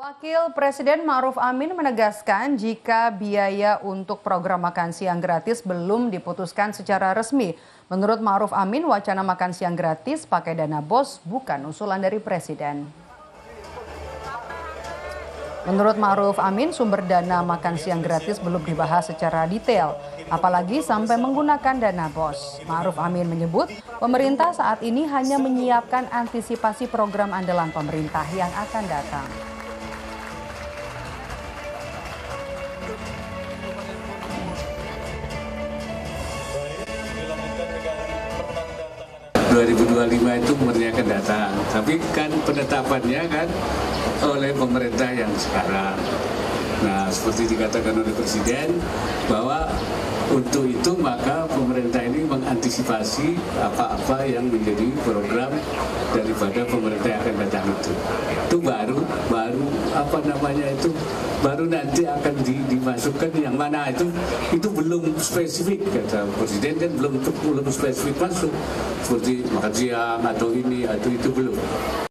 Wakil Presiden Ma'ruf Amin menegaskan jika biaya untuk program makan siang gratis belum diputuskan secara resmi. Menurut Ma'ruf Amin, wacana makan siang gratis pakai dana bos bukan usulan dari Presiden. Menurut Ma'ruf Amin, sumber dana makan siang gratis belum dibahas secara detail, apalagi sampai menggunakan dana bos. Ma'ruf Amin menyebut pemerintah saat ini hanya menyiapkan antisipasi program andalan pemerintah yang akan datang. 2025 itu kemudian akan datang. Tapi kan penetapannya kan oleh pemerintah yang sekarang. Nah, seperti dikatakan oleh Presiden bahwa untuk itu maka pemerintah ini mengantisipasi apa-apa yang menjadi program daripada pemerintah yang akan datang itu. Itu baru apa namanya itu, baru nanti akan di, dimasukkan yang mana itu, itu belum spesifik kata Presiden kan belum belum spesifik masuk seperti makan atau ini atau itu belum.